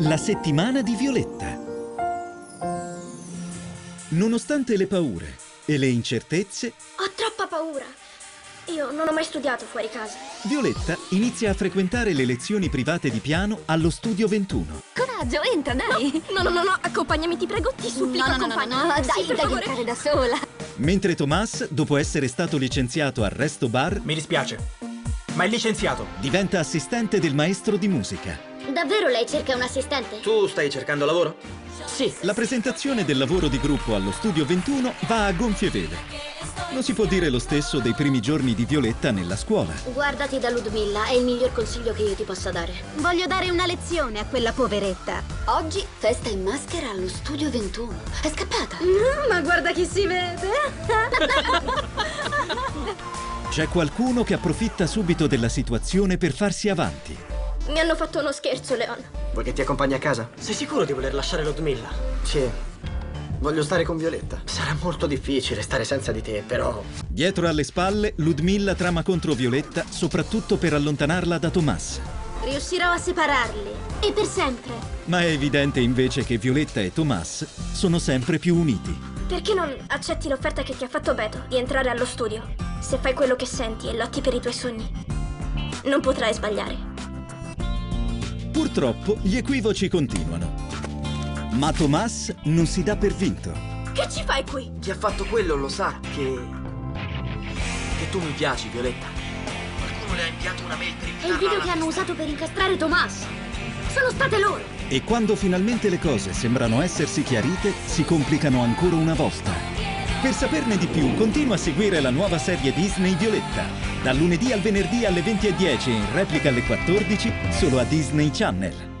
La settimana di Violetta. Nonostante le paure e le incertezze, Ho troppa paura. Io non ho mai studiato fuori casa. Violetta inizia a frequentare le lezioni private di piano allo Studio 21. Coraggio, entra, dai. No, no, no, no, accompagnami, ti prego, ti supplico, no, no, no, no, accompagnami. no, Sì, dai, per devi favore. entrare da sola. Mentre Thomas, dopo essere stato licenziato al Resto Bar, Mi dispiace, ma è licenziato. diventa assistente del maestro di musica. Davvero lei cerca un assistente? Tu stai cercando lavoro? Sì, La presentazione del lavoro di gruppo allo Studio 21 va a gonfie vele. Non si può dire lo stesso dei primi giorni di Violetta nella scuola. Guardati da Ludmilla, è il miglior consiglio che io ti possa dare. Voglio dare una lezione a quella poveretta. Oggi festa in maschera allo studio 21. È scappata. Ma guarda chi si vede. C'è qualcuno che approfitta subito della situazione per farsi avanti. Mi hanno fatto uno scherzo, Leon. vuoi che ti accompagni a casa? Sei sicuro di voler lasciare Ludmilla? Sì. Voglio stare con Violetta. Sarà molto difficile stare senza di te, però. Dietro alle spalle, Ludmilla trama contro Violetta soprattutto per allontanarla da Thomas. Riuscirò a separarli. E per sempre. Ma è evidente invece che Violetta e Thomas sono sempre più uniti. Perché non accetti l'offerta che ti ha fatto Beto di entrare allo studio? Se fai quello che senti e lotti per i tuoi sogni, non potrai sbagliare. Purtroppo gli equivoci continuano. Ma Thomas non si dà per vinto. Che ci fai qui? Chi ha fatto quello lo sa che. che tu mi piaci, Violetta. Qualcuno le ha inviato una mail per È il video che hanno usato per incastrare Tomas. Sono state loro. E quando finalmente le cose sembrano essersi chiarite, si complicano ancora una volta. Per saperne di più, continua a seguire la nuova serie Disney Violetta. Dal lunedì al venerdì alle 20.10 e in replica alle 14, solo a Disney Channel.